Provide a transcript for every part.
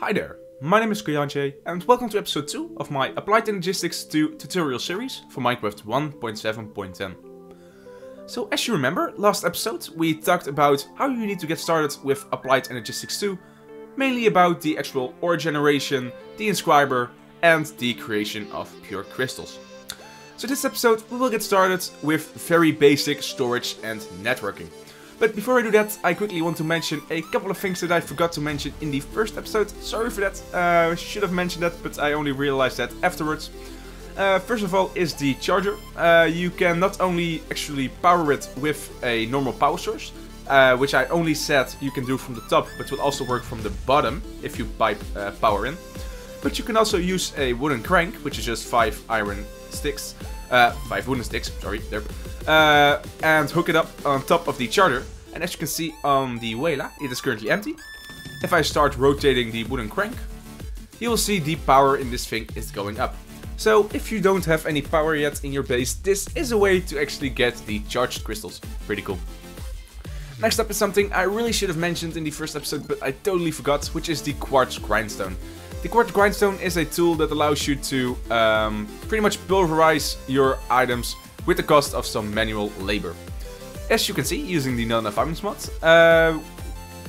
Hi there, my name is Corjaantje and welcome to episode 2 of my Applied Energistics 2 tutorial series for Minecraft 1.7.10. So as you remember, last episode we talked about how you need to get started with Applied Energistics 2, mainly about the actual ore generation, the inscriber, and the creation of pure crystals. So this episode we will get started with very basic storage and networking. But before I do that, I quickly want to mention a couple of things that I forgot to mention in the first episode. Sorry for that, uh, I should have mentioned that, but I only realized that afterwards. Uh, first of all is the charger. Uh, you can not only actually power it with a normal power source, uh, which I only said you can do from the top, but will also work from the bottom if you pipe uh, power in. But you can also use a wooden crank, which is just 5 iron sticks, uh, 5 wooden sticks, sorry, there, uh, and hook it up on top of the charger. And as you can see on the WAILA, it is currently empty. If I start rotating the wooden crank, you will see the power in this thing is going up. So if you don't have any power yet in your base, this is a way to actually get the charged crystals. Pretty cool. Next up is something I really should have mentioned in the first episode, but I totally forgot, which is the Quartz Grindstone. The Quartz Grindstone is a tool that allows you to um, pretty much pulverize your items with the cost of some manual labor. As you can see, using the Nona Farming mod, uh,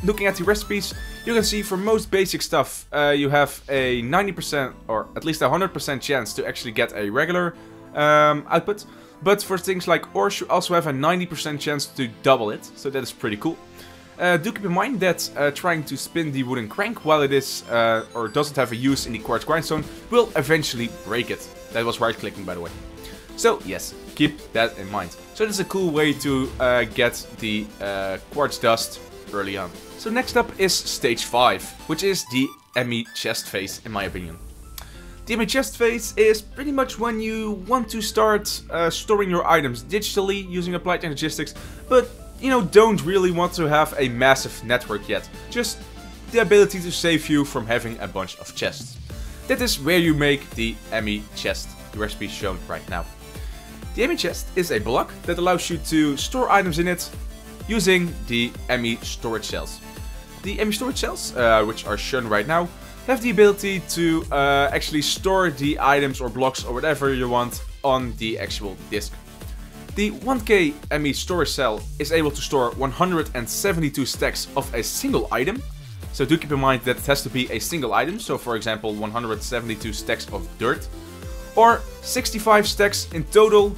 looking at the recipes, you can see for most basic stuff, uh, you have a 90% or at least a 100% chance to actually get a regular um, output. But for things like ores, you also have a 90% chance to double it, so that is pretty cool. Uh, do keep in mind that uh, trying to spin the wooden crank while it is uh, or doesn't have a use in the quartz grindstone will eventually break it. That was right clicking by the way. So yes, keep that in mind. So this is a cool way to uh, get the uh, quartz dust early on. So next up is stage 5, which is the ME chest phase in my opinion. The ME chest phase is pretty much when you want to start uh, storing your items digitally using Applied Energistics, but you know, don't really want to have a massive network yet. Just the ability to save you from having a bunch of chests. That is where you make the ME chest, the recipe shown right now. The ME chest is a block that allows you to store items in it using the ME storage cells. The ME storage cells, uh, which are shown right now, have the ability to uh, actually store the items or blocks or whatever you want on the actual disk. The 1K ME storage cell is able to store 172 stacks of a single item. So do keep in mind that it has to be a single item. So for example, 172 stacks of dirt. Or 65 stacks in total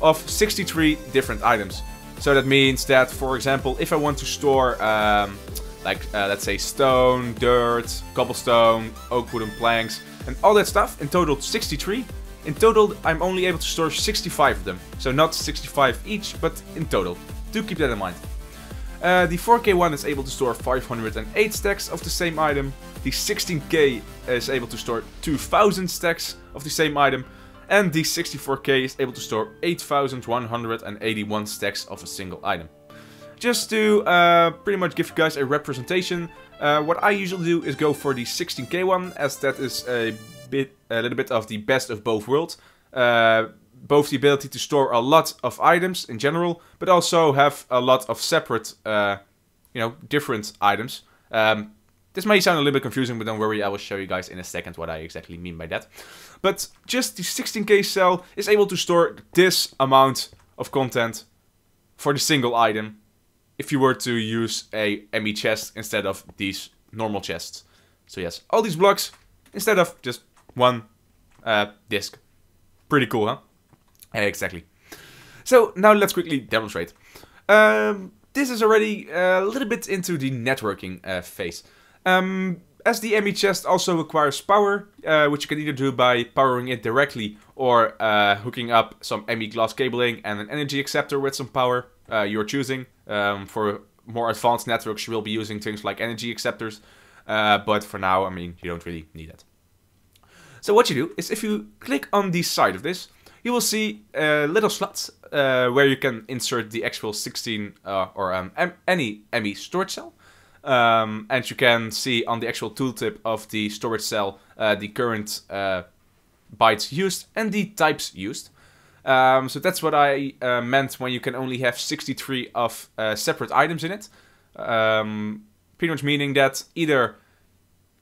of 63 different items. So that means that, for example, if I want to store, um, like, uh, let's say stone, dirt, cobblestone, oak wooden planks, and all that stuff, in total 63, in total, I'm only able to store 65 of them. So not 65 each, but in total. Do keep that in mind. Uh, the 4K one is able to store 508 stacks of the same item. The 16K is able to store 2000 stacks of the same item. And the 64K is able to store 8181 stacks of a single item. Just to uh, pretty much give you guys a representation, uh, what I usually do is go for the 16K one, as that is a bit, a little bit of the best of both worlds. Uh, both the ability to store a lot of items in general, but also have a lot of separate, uh, you know, different items. Um, this may sound a little bit confusing, but don't worry, I will show you guys in a second what I exactly mean by that. But just the 16k cell is able to store this amount of content for the single item if you were to use a ME chest instead of these normal chests. So yes, all these blocks instead of just one uh, disk. Pretty cool, huh? Exactly. So now let's quickly demonstrate. Um, this is already a little bit into the networking uh, phase. Um, as the ME chest also requires power, uh, which you can either do by powering it directly or uh, hooking up some ME glass cabling and an energy acceptor with some power uh, you're choosing. Um, for more advanced networks, you will be using things like energy acceptors, uh, but for now, I mean, you don't really need it. So what you do is if you click on the side of this, you will see a little slot uh, where you can insert the actual 16 uh, or um, any ME storage cell. Um, and you can see on the actual tooltip of the storage cell uh, the current uh, bytes used and the types used. Um, so that's what I uh, meant when you can only have 63 of uh, separate items in it. Um, pretty much meaning that either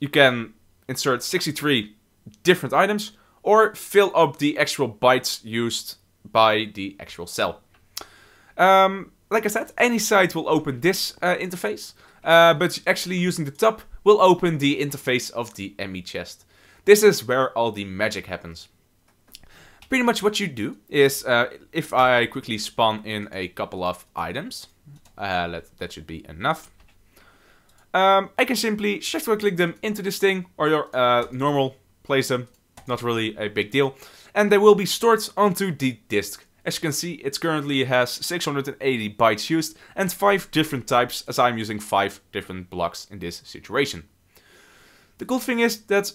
you can insert 63 different items or fill up the actual bytes used by the actual cell. Um, like I said, any site will open this uh, interface, uh, but actually using the top will open the interface of the ME chest. This is where all the magic happens. Pretty much what you do is, uh, if I quickly spawn in a couple of items, uh, let, that should be enough. Um, I can simply shift right click them into this thing, or your uh, normal place them, not really a big deal. And they will be stored onto the disk. As you can see, it currently has 680 bytes used and 5 different types as I'm using 5 different blocks in this situation. The cool thing is that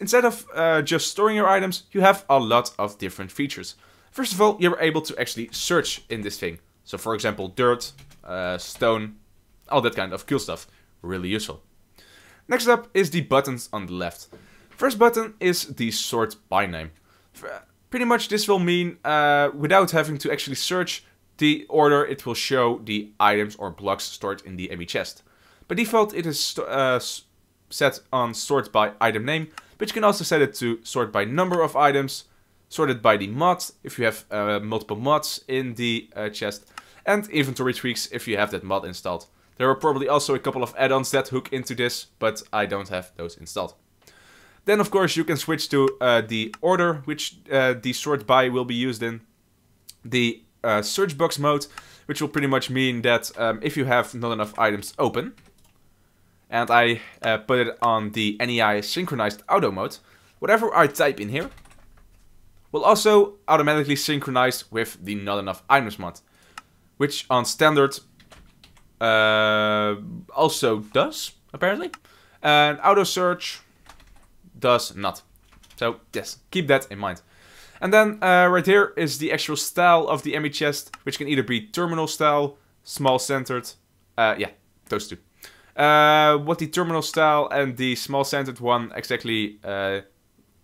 instead of uh, just storing your items, you have a lot of different features. First of all, you're able to actually search in this thing. So for example, dirt, uh, stone, all that kind of cool stuff. Really useful. Next up is the buttons on the left. First button is the sort by name. Pretty much this will mean uh, without having to actually search the order, it will show the items or blocks stored in the ME chest. By default, it is uh, set on sort by item name, but you can also set it to sort by number of items, sorted by the mod if you have uh, multiple mods in the uh, chest, and inventory tweaks if you have that mod installed. There are probably also a couple of add-ons that hook into this, but I don't have those installed. Then of course you can switch to uh, the order which uh, the sort by will be used in. The uh, search box mode, which will pretty much mean that um, if you have not enough items open, and I uh, put it on the NEI synchronized auto mode, whatever I type in here will also automatically synchronize with the not enough items mod, which on standard uh, also does, apparently. And auto search does not. So yes, keep that in mind. And then uh, right here is the actual style of the ME chest, which can either be terminal style, small centered, uh, yeah, those two. Uh, what the terminal style and the small centered one exactly uh,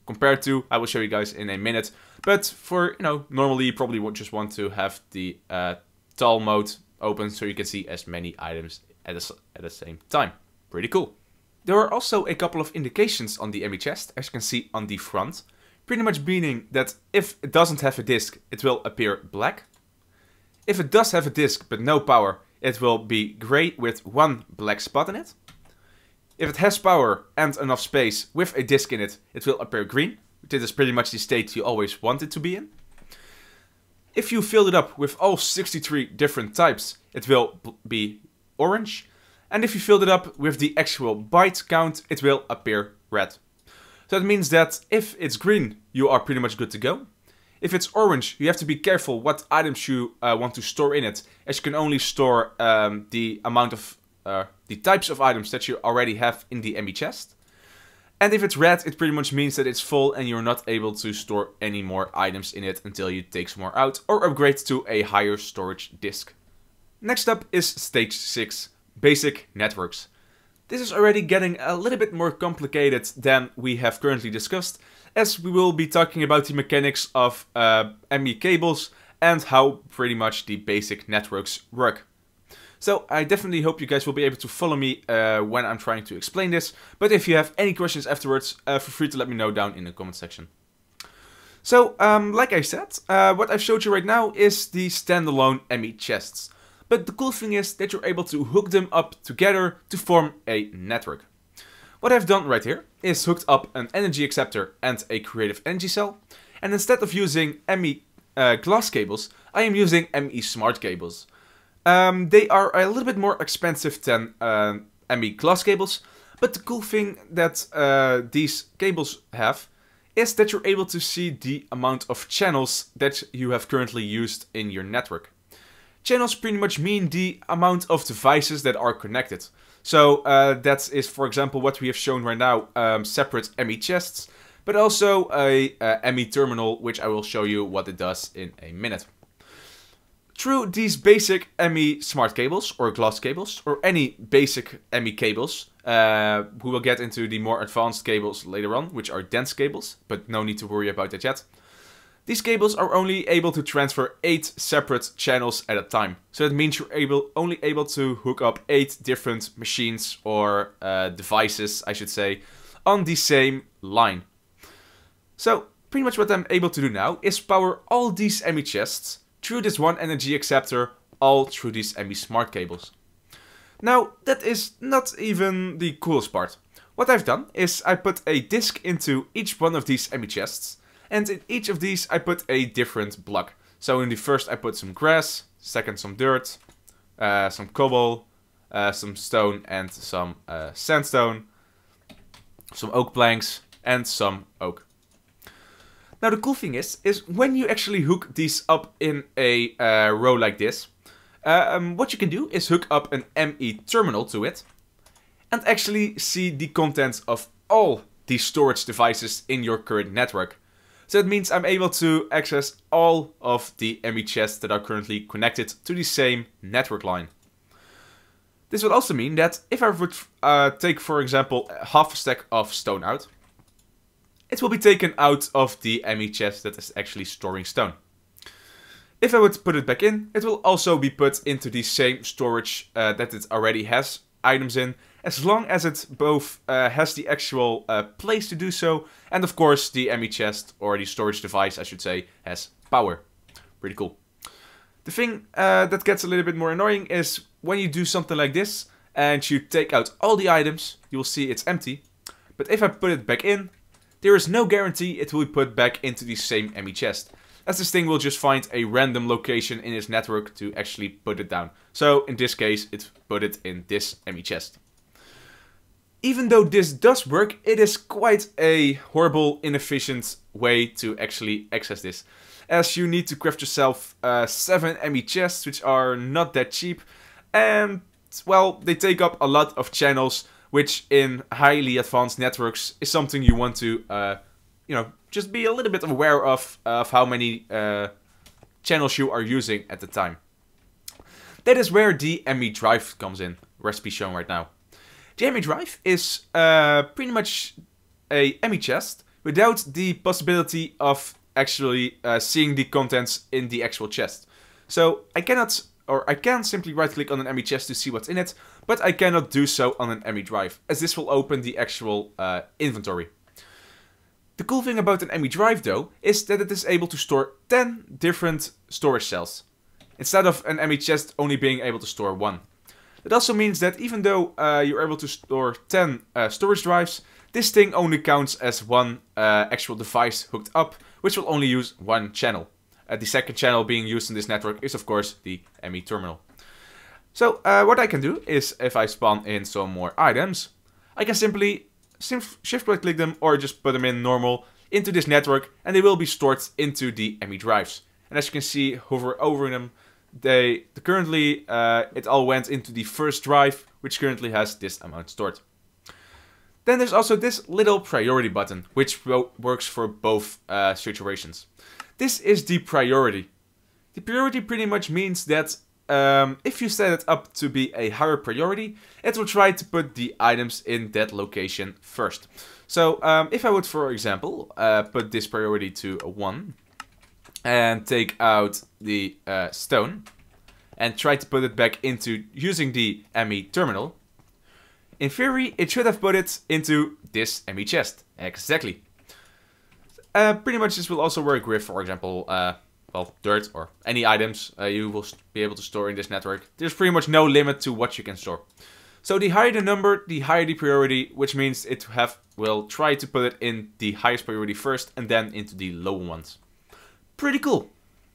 compared to, I will show you guys in a minute. But for, you know, normally you probably would just want to have the uh, tall mode open so you can see as many items at, a, at the same time. Pretty cool. There are also a couple of indications on the ME chest, as you can see on the front. Pretty much meaning that if it doesn't have a disk, it will appear black. If it does have a disk but no power, it will be grey with one black spot in it. If it has power and enough space with a disk in it, it will appear green. This is pretty much the state you always want it to be in. If you fill it up with all 63 different types, it will be orange. And if you filled it up with the actual byte count, it will appear red. So that means that if it's green, you are pretty much good to go. If it's orange, you have to be careful what items you uh, want to store in it, as you can only store um, the amount of, uh, the types of items that you already have in the ME chest. And if it's red, it pretty much means that it's full and you're not able to store any more items in it until you take some more out or upgrade to a higher storage disk. Next up is stage 6, basic networks. This is already getting a little bit more complicated than we have currently discussed, as we will be talking about the mechanics of uh, ME cables and how pretty much the basic networks work. So I definitely hope you guys will be able to follow me uh, when I'm trying to explain this, but if you have any questions afterwards, uh, feel free to let me know down in the comment section. So, um, like I said, uh, what I've showed you right now is the standalone ME chests. But the cool thing is that you're able to hook them up together to form a network. What I've done right here is hooked up an energy acceptor and a creative energy cell. And instead of using ME uh, glass cables, I am using ME smart cables. Um, they are a little bit more expensive than uh, ME glass cables, but the cool thing that uh, these cables have is that you're able to see the amount of channels that you have currently used in your network. Channels pretty much mean the amount of devices that are connected. So uh, that is, for example, what we have shown right now, um, separate ME chests, but also a, a ME terminal, which I will show you what it does in a minute. Through these basic ME smart cables or glass cables or any basic ME cables, uh, we will get into the more advanced cables later on, which are dense cables, but no need to worry about that yet. These cables are only able to transfer 8 separate channels at a time. So that means you're able only able to hook up 8 different machines or uh, devices, I should say, on the same line. So pretty much what I'm able to do now is power all these ME chests through this one energy acceptor, all through these ME smart cables. Now, that is not even the coolest part. What I've done is I put a disk into each one of these ME chests, and in each of these I put a different block. So in the first I put some grass, second some dirt, uh, some cobble, uh, some stone and some uh, sandstone, some oak planks and some oak. Now the cool thing is, is when you actually hook these up in a uh, row like this, um, what you can do is hook up an ME terminal to it and actually see the contents of all these storage devices in your current network. So that means I'm able to access all of the ME chests that are currently connected to the same network line. This would also mean that if I would uh, take, for example, half a stack of stone out, it will be taken out of the ME chest that is actually storing stone. If I would put it back in, it will also be put into the same storage uh, that it already has items in, as long as it both uh, has the actual uh, place to do so, and of course the ME chest, or the storage device I should say, has power. Pretty cool. The thing uh, that gets a little bit more annoying is when you do something like this, and you take out all the items, you will see it's empty. But if I put it back in, there is no guarantee it will be put back into the same ME chest as this thing will just find a random location in its network to actually put it down. So in this case, it put it in this ME chest. Even though this does work, it is quite a horrible, inefficient way to actually access this. As you need to craft yourself uh, 7 ME chests, which are not that cheap. And, well, they take up a lot of channels, which in highly advanced networks is something you want to, uh, you know, just be a little bit aware of, of how many uh, channels you are using at the time. That is where the ME drive comes in, recipe shown right now. The ME drive is uh, pretty much a ME chest without the possibility of actually uh, seeing the contents in the actual chest. So I cannot, or I can simply right click on an ME chest to see what's in it, but I cannot do so on an ME drive, as this will open the actual uh, inventory. The cool thing about an ME drive though, is that it is able to store 10 different storage cells, instead of an ME chest only being able to store one. That also means that even though uh, you're able to store 10 uh, storage drives, this thing only counts as one uh, actual device hooked up, which will only use one channel. Uh, the second channel being used in this network is of course the ME terminal. So uh, what I can do is if I spawn in some more items, I can simply shift right click them or just put them in normal into this network and they will be stored into the ME drives. And as you can see, hover over them, they currently uh, it all went into the first drive, which currently has this amount stored. Then there's also this little priority button, which works for both uh, situations. This is the priority. The priority pretty much means that um, if you set it up to be a higher priority, it will try to put the items in that location first. So um, if I would, for example, uh, put this priority to a 1 and take out the uh, stone and try to put it back into using the ME terminal, in theory it should have put it into this ME chest. Exactly. Uh, pretty much this will also work with, for example, uh, well, dirt or any items uh, you will be able to store in this network. There's pretty much no limit to what you can store. So the higher the number, the higher the priority, which means it have will try to put it in the highest priority first and then into the lower ones. Pretty cool.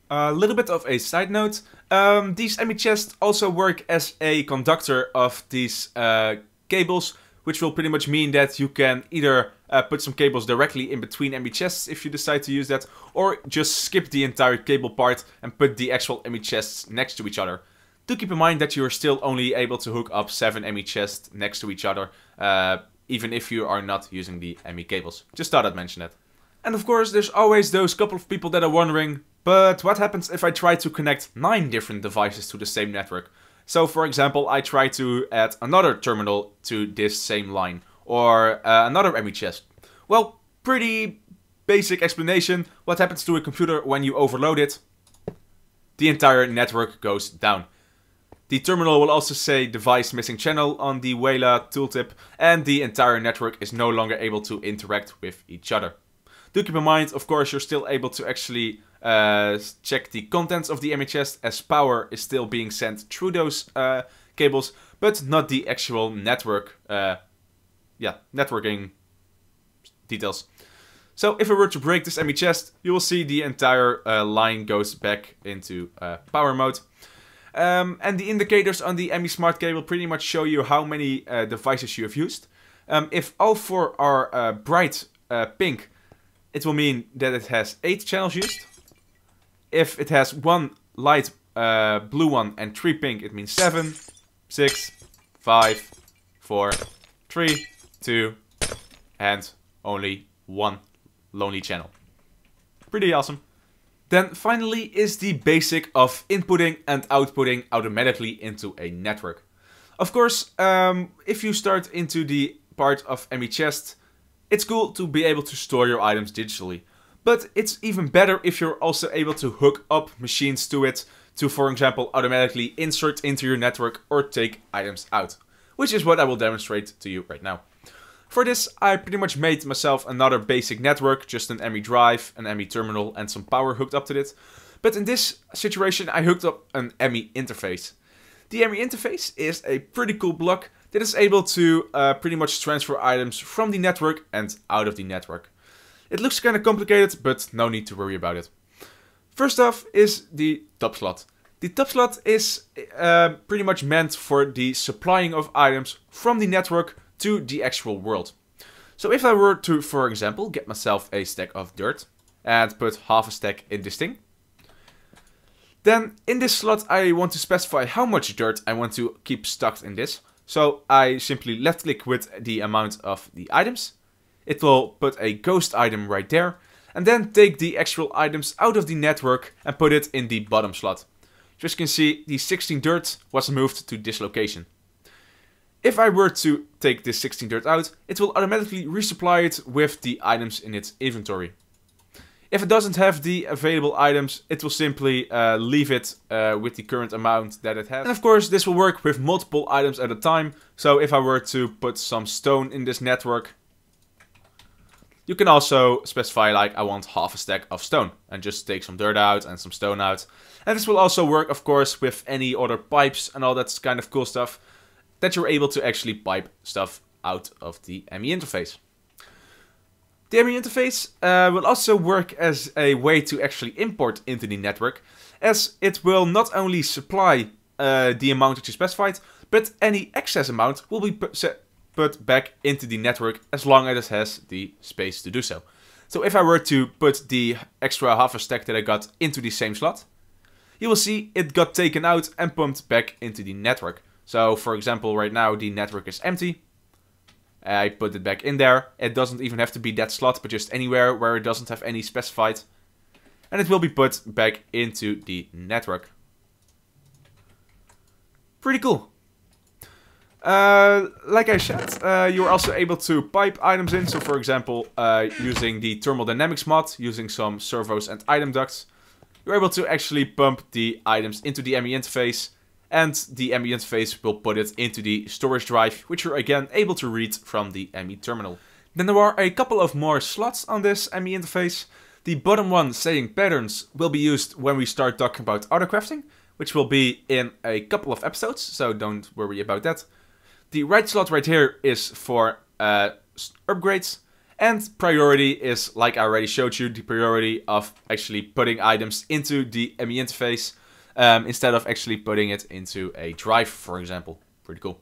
A little bit of a side note, um, these ME chests also work as a conductor of these uh, cables, which will pretty much mean that you can either uh, put some cables directly in between ME chests if you decide to use that, or just skip the entire cable part and put the actual ME chests next to each other. Do keep in mind that you're still only able to hook up 7 ME chests next to each other, uh, even if you are not using the ME cables. Just thought I'd mention it. And of course, there's always those couple of people that are wondering, but what happens if I try to connect 9 different devices to the same network? So for example, I try to add another terminal to this same line, or uh, another chest. Well, pretty basic explanation, what happens to a computer when you overload it? The entire network goes down. The terminal will also say device missing channel on the WAILA tooltip and the entire network is no longer able to interact with each other. Do keep in mind, of course, you're still able to actually uh, check the contents of the ME chests as power is still being sent through those uh, cables, but not the actual network, uh, yeah, networking details. So if I were to break this chest, you will see the entire uh, line goes back into uh, power mode. Um, and the indicators on the ME Smart cable pretty much show you how many uh, devices you have used. Um, if all four are bright pink, it will mean that it has 8 channels used. If it has one light uh, blue one and 3 pink, it means 7, 6, 5, 4, 3, 2, and only one lonely channel. Pretty awesome. Then finally is the basic of inputting and outputting automatically into a network. Of course, um, if you start into the part of ME Chest, it's cool to be able to store your items digitally. But it's even better if you're also able to hook up machines to it to, for example, automatically insert into your network or take items out. Which is what I will demonstrate to you right now. For this, I pretty much made myself another basic network, just an ME drive, an ME terminal and some power hooked up to it. But in this situation, I hooked up an ME interface. The ME interface is a pretty cool block that is able to uh, pretty much transfer items from the network and out of the network. It looks kinda complicated, but no need to worry about it. First off is the top slot. The top slot is uh, pretty much meant for the supplying of items from the network to the actual world. So if I were to, for example, get myself a stack of dirt and put half a stack in this thing, then in this slot I want to specify how much dirt I want to keep stuck in this. So I simply left click with the amount of the items. It will put a ghost item right there and then take the actual items out of the network and put it in the bottom slot. Just you can see, the 16 dirt was moved to this location. If I were to take this 16 dirt out, it will automatically resupply it with the items in its inventory. If it doesn't have the available items, it will simply uh, leave it uh, with the current amount that it has. And of course, this will work with multiple items at a time. So if I were to put some stone in this network, you can also specify like I want half a stack of stone and just take some dirt out and some stone out. And this will also work, of course, with any other pipes and all that kind of cool stuff that you're able to actually pipe stuff out of the ME interface. The ME interface uh, will also work as a way to actually import into the network, as it will not only supply uh, the amount that you specified, but any excess amount will be put back into the network as long as it has the space to do so. So if I were to put the extra half a stack that I got into the same slot, you will see it got taken out and pumped back into the network. So for example, right now the network is empty. I put it back in there. It doesn't even have to be that slot, but just anywhere where it doesn't have any specified. And it will be put back into the network. Pretty cool. Uh, like I said, uh, you're also able to pipe items in. So for example, uh, using the Thermal Dynamics mod, using some servos and item ducts, you're able to actually pump the items into the ME interface and the ME interface will put it into the storage drive, which you're again able to read from the ME terminal. Then there are a couple of more slots on this ME interface. The bottom one saying patterns will be used when we start talking about autocrafting, which will be in a couple of episodes, so don't worry about that. The right slot right here is for uh, upgrades, and priority is, like I already showed you, the priority of actually putting items into the ME interface um, instead of actually putting it into a drive, for example. Pretty cool.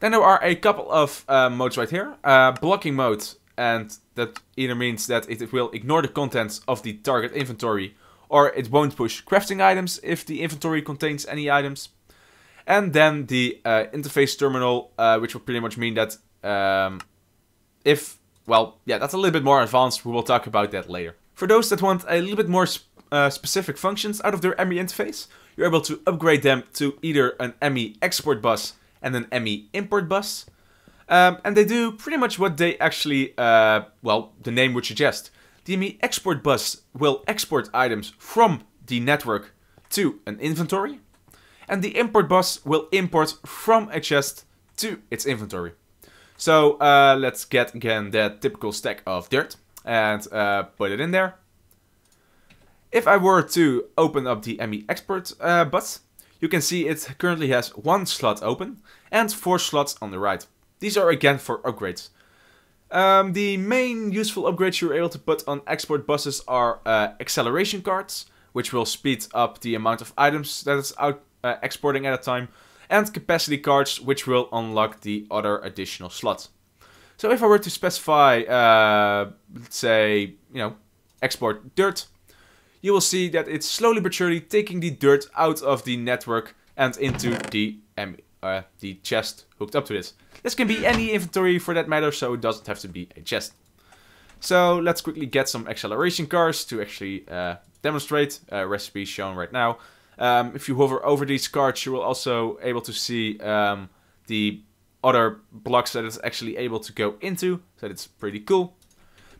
Then there are a couple of uh, modes right here. Uh, blocking mode, and that either means that it will ignore the contents of the target inventory, or it won't push crafting items if the inventory contains any items. And then the uh, interface terminal, uh, which will pretty much mean that um, if, well, yeah, that's a little bit more advanced. We will talk about that later. For those that want a little bit more uh, specific functions out of their ME interface, you're able to upgrade them to either an ME export bus and an ME import bus. Um, and they do pretty much what they actually, uh, well, the name would suggest. The ME export bus will export items from the network to an inventory. And the import bus will import from a chest to its inventory. So uh, let's get again that typical stack of dirt and uh, put it in there. If I were to open up the ME export uh, bus, you can see it currently has one slot open and four slots on the right. These are again for upgrades. Um, the main useful upgrades you're able to put on export buses are uh, acceleration cards, which will speed up the amount of items that it's out uh, exporting at a time, and capacity cards, which will unlock the other additional slots. So if I were to specify, uh, let's say, you know, export dirt, you will see that it's slowly but surely taking the dirt out of the network and into the, uh, the chest hooked up to this. This can be any inventory for that matter, so it doesn't have to be a chest. So let's quickly get some acceleration cards to actually uh, demonstrate. Uh, recipe shown right now. Um, if you hover over these cards, you will also able to see um, the other blocks that it's actually able to go into. So it's pretty cool.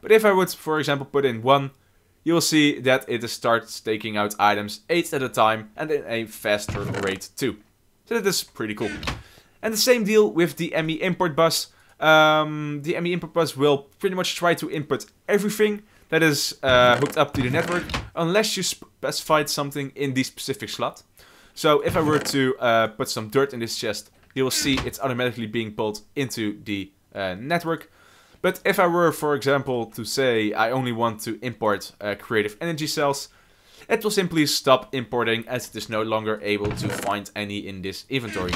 But if I would, for example, put in one, you will see that it starts taking out items 8 at a time and in a faster rate too. So that is pretty cool. And the same deal with the ME import bus. Um, the ME import bus will pretty much try to input everything that is uh, hooked up to the network unless you specified something in the specific slot. So if I were to uh, put some dirt in this chest, you will see it's automatically being pulled into the uh, network. But if I were, for example, to say I only want to import uh, creative energy cells, it will simply stop importing as it is no longer able to find any in this inventory.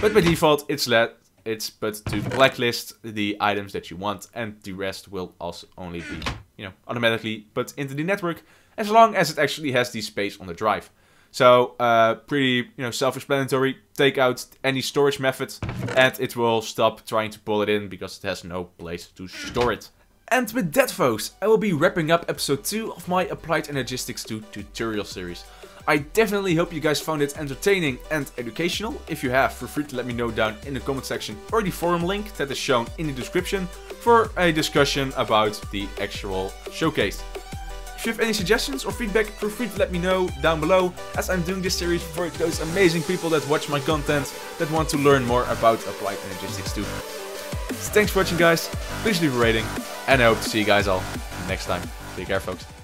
But by default, it's let it's put to blacklist the items that you want and the rest will also only be, you know, automatically put into the network as long as it actually has the space on the drive. So, uh, pretty, you know, self-explanatory. Take out any storage method and it will stop trying to pull it in because it has no place to store it. And with that folks, I will be wrapping up episode 2 of my Applied Energistics 2 tutorial series. I definitely hope you guys found it entertaining and educational. If you have, feel free to let me know down in the comment section or the forum link that is shown in the description for a discussion about the actual showcase. If you have any suggestions or feedback, feel free to let me know down below as I'm doing this series for those amazing people that watch my content that want to learn more about Applied Energistics 2. So thanks for watching guys, please leave a rating, and I hope to see you guys all next time. Take care folks.